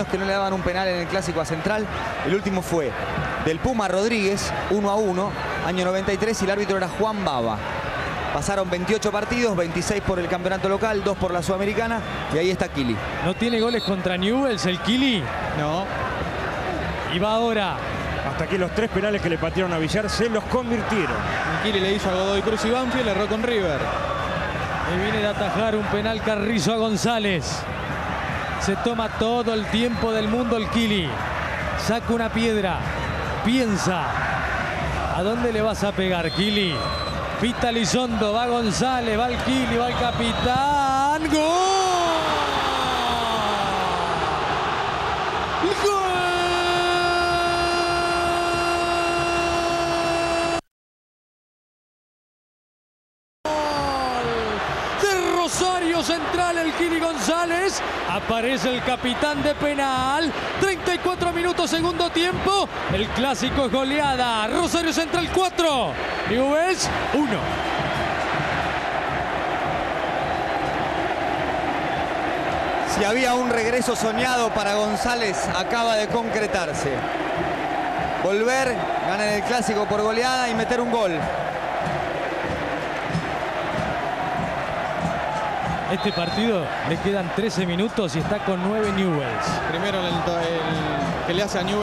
años que no le daban un penal en el Clásico a Central. El último fue del Puma Rodríguez, 1 a 1, año 93, y el árbitro era Juan Baba. Pasaron 28 partidos, 26 por el campeonato local, 2 por la Sudamericana, y ahí está Kili. ¿No tiene goles contra Newells el Kili? No. Y va ahora. Hasta aquí los tres penales que le patearon a Villar se los convirtieron. Kili le hizo a Godoy Cruz y Banfield, erró con River. Le viene de atajar un penal Carrizo a González. Se toma todo el tiempo del mundo el Kili. Saca una piedra. Piensa. ¿A dónde le vas a pegar, Kili? Pita Lizondo, va González, va el Kili, va el capitán. ¡Gol! Rosario Central, el Kili González. Aparece el capitán de penal. 34 minutos, segundo tiempo. El clásico es goleada. Rosario Central 4. Newell's 1. Si había un regreso soñado para González, acaba de concretarse. Volver, ganar el Clásico por goleada y meter un gol. Este partido le quedan 13 minutos y está con 9 Newells. Primero el, el que le hace a Newell.